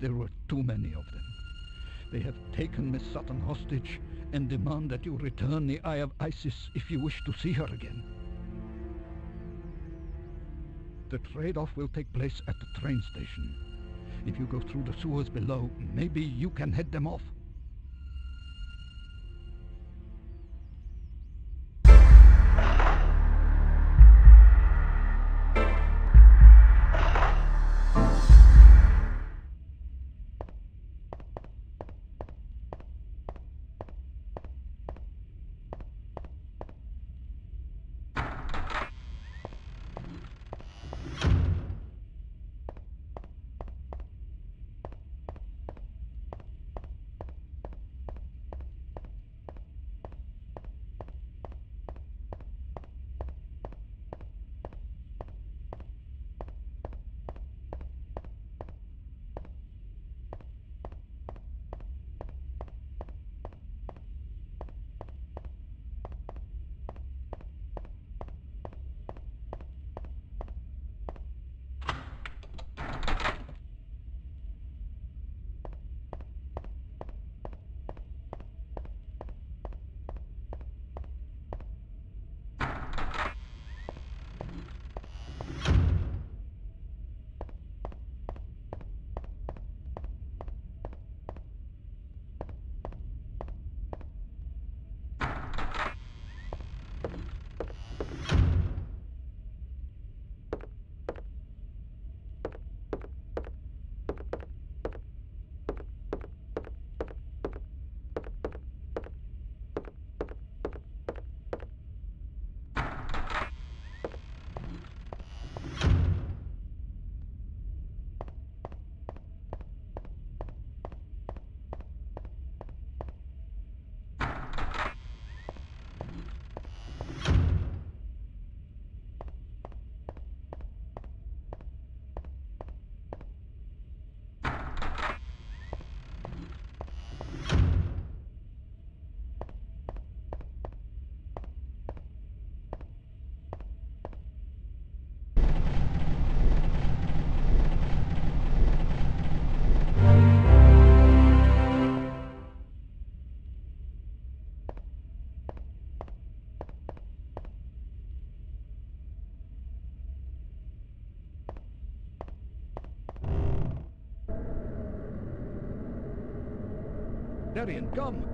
There were too many of them. They have taken Miss Sutton hostage and demand that you return the Eye of Isis if you wish to see her again. The trade-off will take place at the train station. If you go through the sewers below, maybe you can head them off. Darien, come!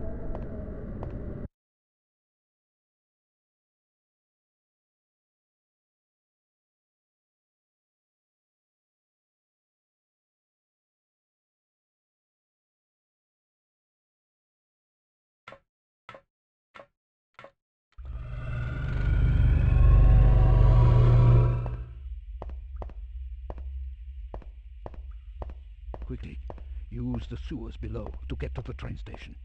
Use the sewers below to get to the train station.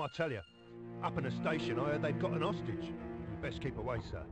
I tell you. Up in the station, I heard they've got an hostage. You best keep away, sir.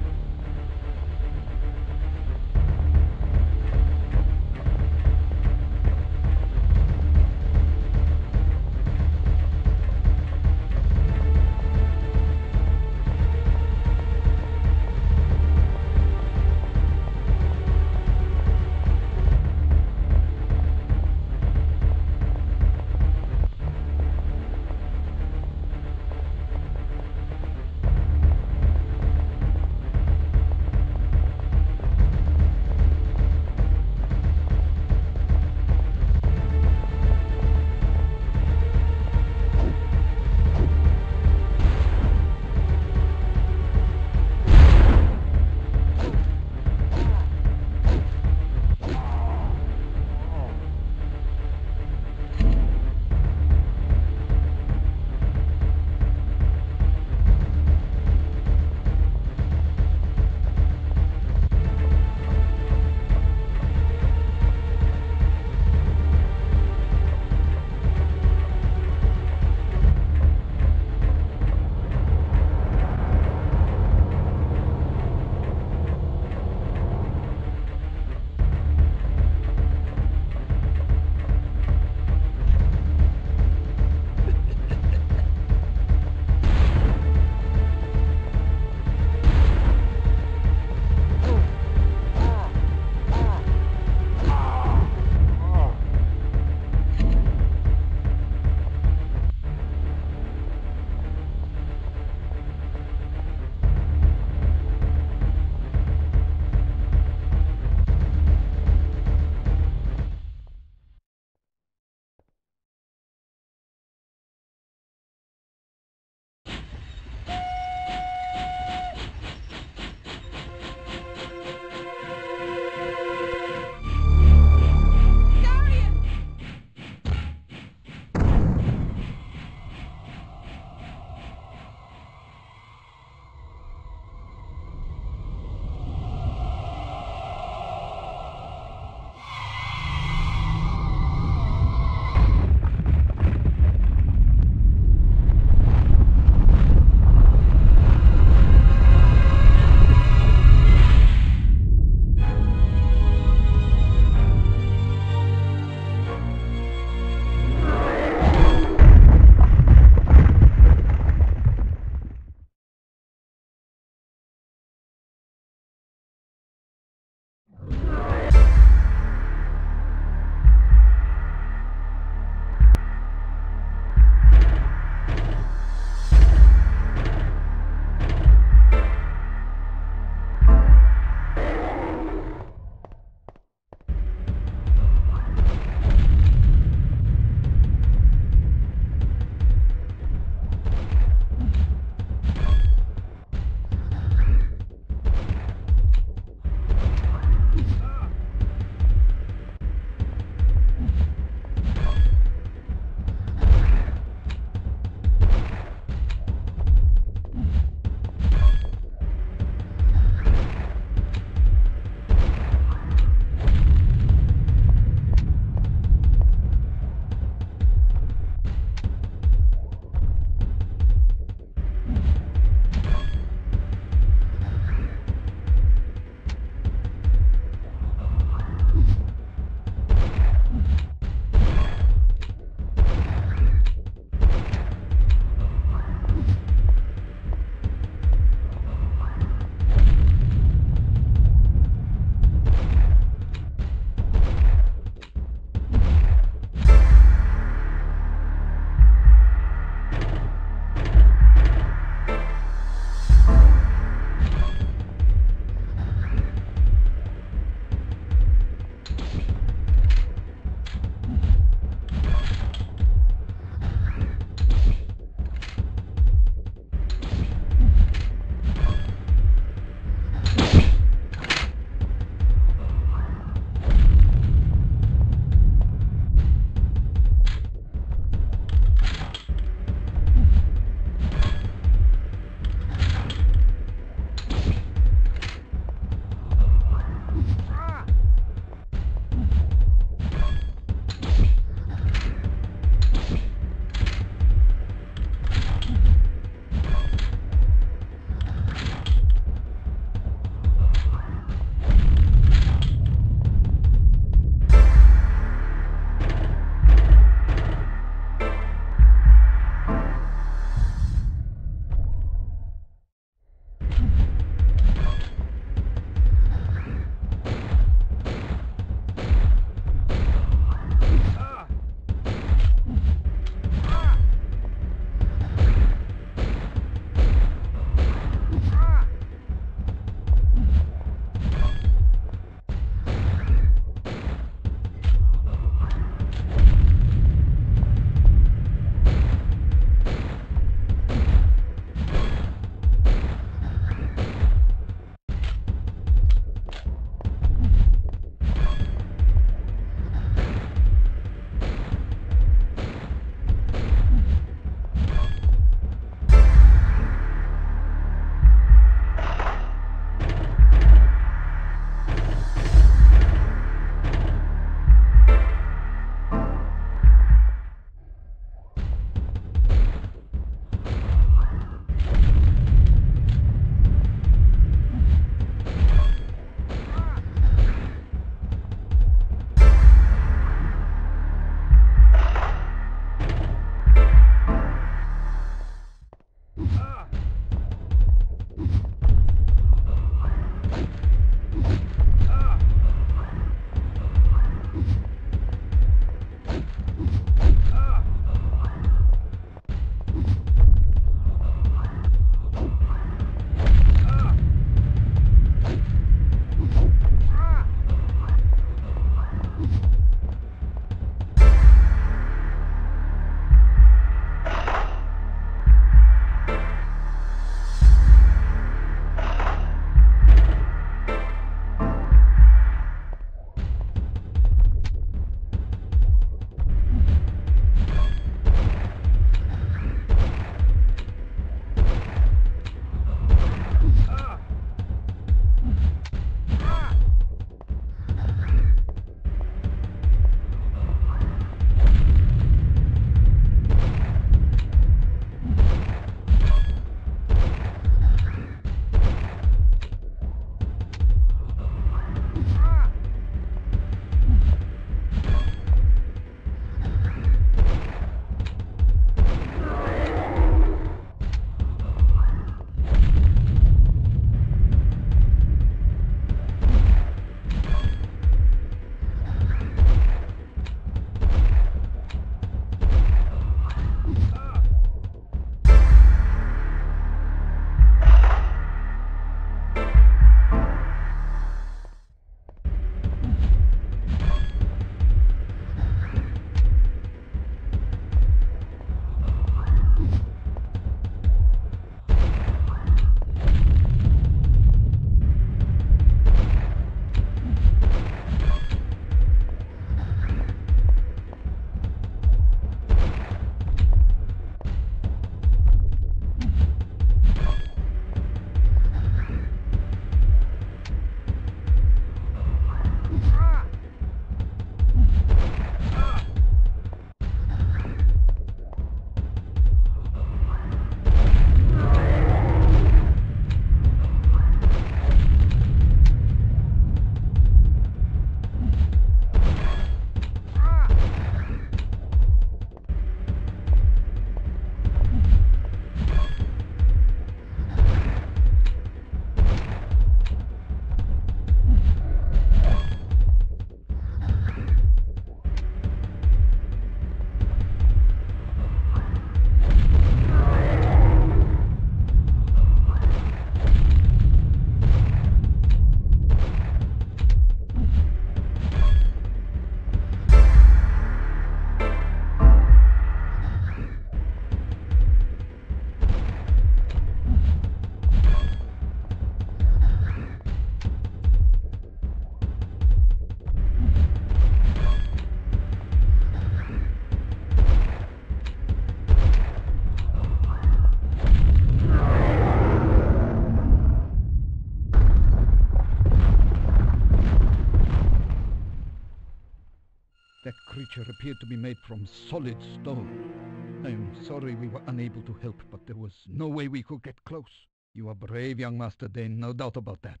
Appeared to be made from solid stone. I am sorry we were unable to help, but there was no way we could get close. You are brave, young Master Dane, no doubt about that.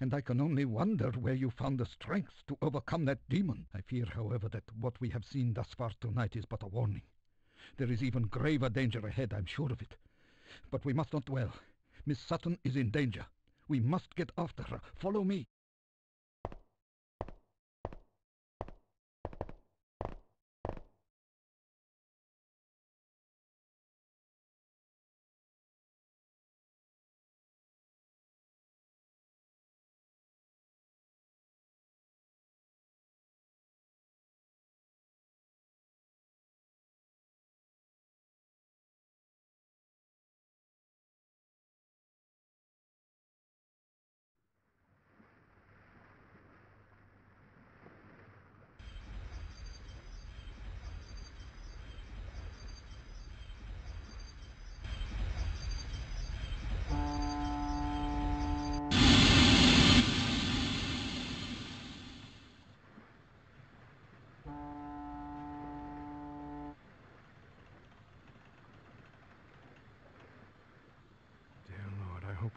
And I can only wonder where you found the strength to overcome that demon. I fear, however, that what we have seen thus far tonight is but a warning. There is even graver danger ahead, I'm sure of it. But we must not dwell. Miss Sutton is in danger. We must get after her. Follow me.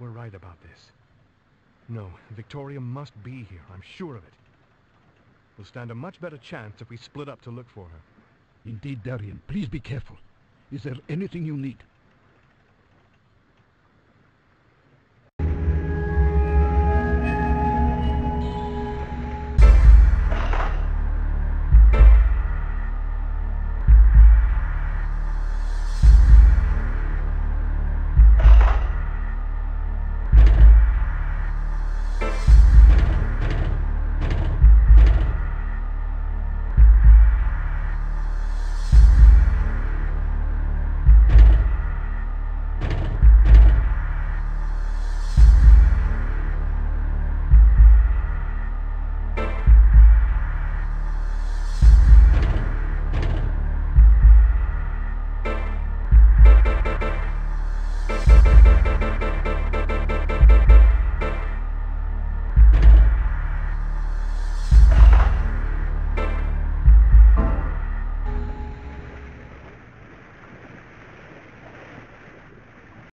We're right about this. No, Victoria must be here. I'm sure of it. We'll stand a much better chance if we split up to look for her. Indeed, Darien, please be careful. Is there anything you need?